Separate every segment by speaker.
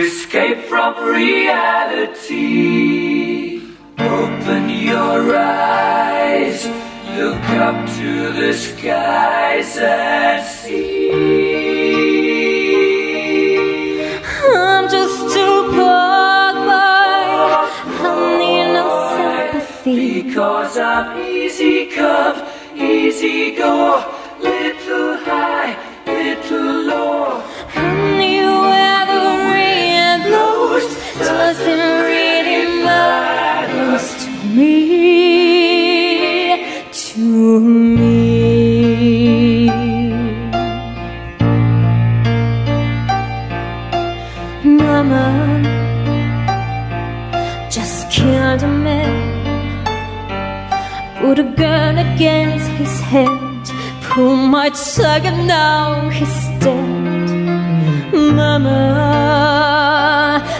Speaker 1: escape from reality. Open your eyes, look up to the skies and see.
Speaker 2: I'm just too poor boy. I need no sympathy.
Speaker 1: Because I'm easy come, easy go, little high,
Speaker 2: Mama just killed a man. Put a gun against his head. Pull my trigger now he's dead. Mama,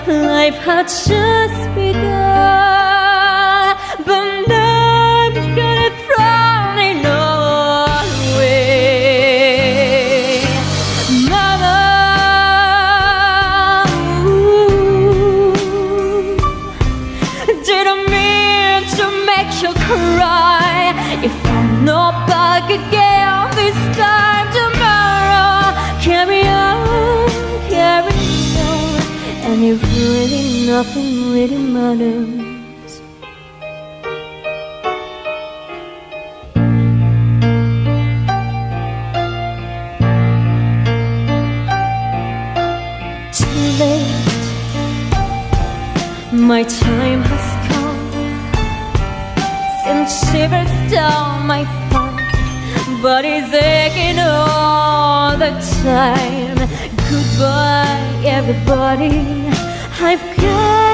Speaker 2: life had just begun, make you cry. If I'm not back again this time tomorrow, carry on, carry on, and if really nothing really matters. My time has shivers down my spine, but it's aching all the time. Goodbye, everybody. I've got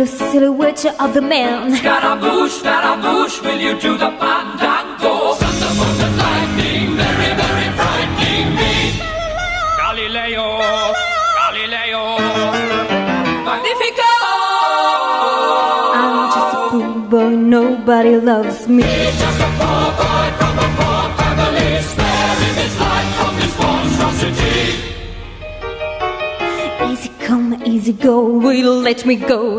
Speaker 2: little silhouette of the man.
Speaker 1: Scaramouche, Scaramouche, will you do the fandango? Thunderbolt and lightning, very, very frightening me. Galileo, Galileo, Magnifico!
Speaker 2: I'm just a poor boy, nobody loves me.
Speaker 1: He's Just a poor boy from a poor family, sparing his life from this monstrosity.
Speaker 2: Easy come, easy go, will
Speaker 1: you let
Speaker 2: me go.